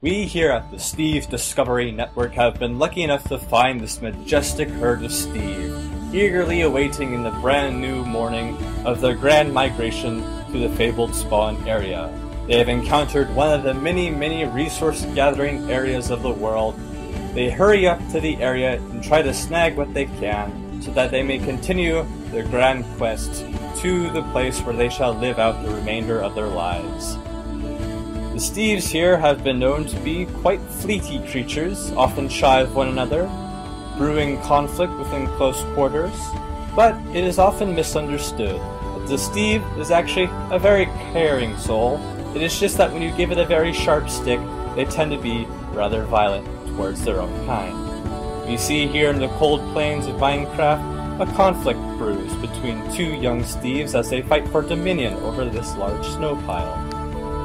We here at the Steve Discovery Network have been lucky enough to find this majestic herd of Steve, eagerly awaiting in the brand new morning of their grand migration to the fabled spawn area. They have encountered one of the many, many resource gathering areas of the world. They hurry up to the area and try to snag what they can so that they may continue their grand quest to the place where they shall live out the remainder of their lives. The Steves here have been known to be quite fleety creatures, often shy of one another, brewing conflict within close quarters, but it is often misunderstood that the Steve is actually a very caring soul. It is just that when you give it a very sharp stick, they tend to be rather violent towards their own kind. We see here in the cold plains of Minecraft a conflict brews between two young Steves as they fight for dominion over this large snow pile.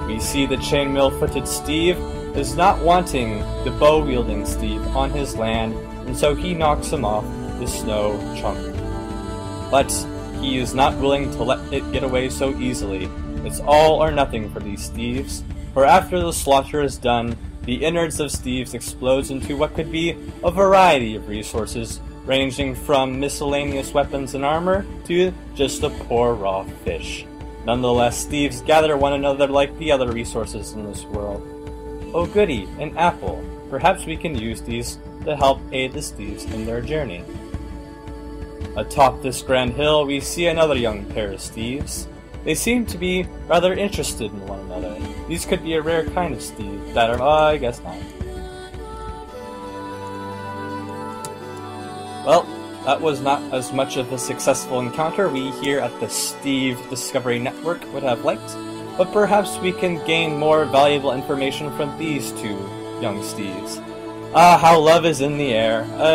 We see the chainmail-footed Steve is not wanting the bow-wielding Steve on his land, and so he knocks him off the snow chunk. But he is not willing to let it get away so easily. It's all or nothing for these Steves, for after the slaughter is done, the innards of Steves explodes into what could be a variety of resources, ranging from miscellaneous weapons and armor to just a poor raw fish. Nonetheless, Steves gather one another like the other resources in this world. Oh goody, an apple. Perhaps we can use these to help aid the Steves in their journey. Atop this grand hill, we see another young pair of Steves. They seem to be rather interested in one another. These could be a rare kind of Steve that are, uh, I guess not. Well, that was not as much of a successful encounter we here at the Steve Discovery Network would have liked, but perhaps we can gain more valuable information from these two young Steves. Ah, how love is in the air. Uh,